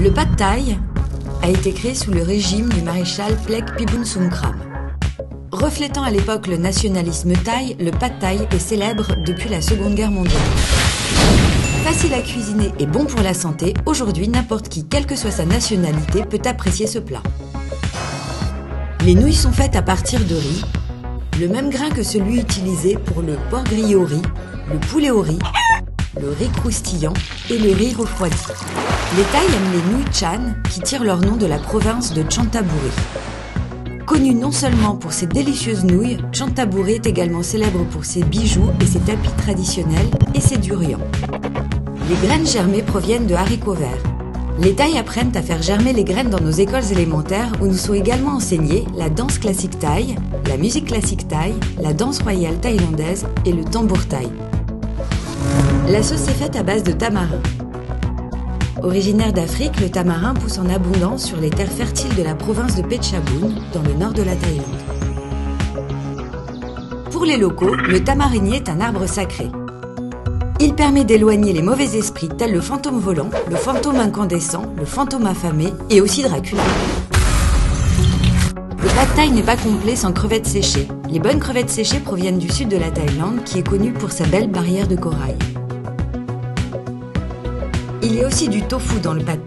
Le pad thai a été créé sous le régime du maréchal Plek Pibun Sumkram. Reflétant à l'époque le nationalisme thaï, le pad thai est célèbre depuis la Seconde Guerre mondiale. Facile à cuisiner et bon pour la santé, aujourd'hui n'importe qui, quelle que soit sa nationalité, peut apprécier ce plat. Les nouilles sont faites à partir de riz, le même grain que celui utilisé pour le porc grillé au riz, le poulet au riz, le riz croustillant et le riz refroidi. Les Thaïs aiment les nouilles chan qui tirent leur nom de la province de Chantaburi. Connu non seulement pour ses délicieuses nouilles, Chantaburi est également célèbre pour ses bijoux et ses tapis traditionnels et ses durians. Les graines germées proviennent de haricots verts. Les Thaïs apprennent à faire germer les graines dans nos écoles élémentaires où nous sont également enseignés la danse classique thaï, la musique classique thaï, la danse royale thaïlandaise et le tambour thaï. La sauce est faite à base de tamarin. Originaire d'Afrique, le tamarin pousse en abondance sur les terres fertiles de la province de Phetchabun, dans le nord de la Thaïlande. Pour les locaux, le tamarinier est un arbre sacré. Il permet d'éloigner les mauvais esprits tels le fantôme volant, le fantôme incandescent, le fantôme affamé et aussi Dracula. Le pad thai n'est pas complet sans crevettes séchées. Les bonnes crevettes séchées proviennent du sud de la Thaïlande qui est connue pour sa belle barrière de corail. Y a aussi du tofu dans le pad.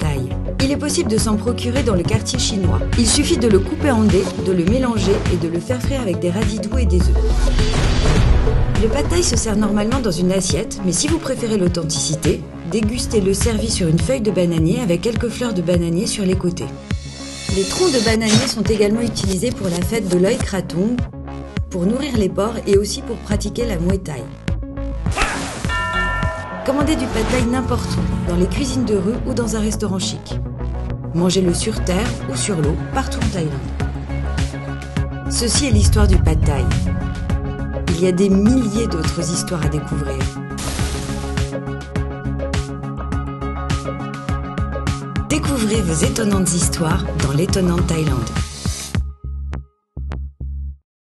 Il est possible de s'en procurer dans le quartier chinois. Il suffit de le couper en dés, de le mélanger et de le faire frire avec des radis doux et des œufs. Le pad se sert normalement dans une assiette, mais si vous préférez l'authenticité, dégustez-le servi sur une feuille de bananier avec quelques fleurs de bananier sur les côtés. Les troncs de bananier sont également utilisés pour la fête de l'œil kratung, pour nourrir les porcs et aussi pour pratiquer la muay thai. Commandez du pad thai n'importe où, dans les cuisines de rue ou dans un restaurant chic. Mangez-le sur terre ou sur l'eau, partout en Thaïlande. Ceci est l'histoire du pad thai. Il y a des milliers d'autres histoires à découvrir. Découvrez vos étonnantes histoires dans l'étonnante Thaïlande.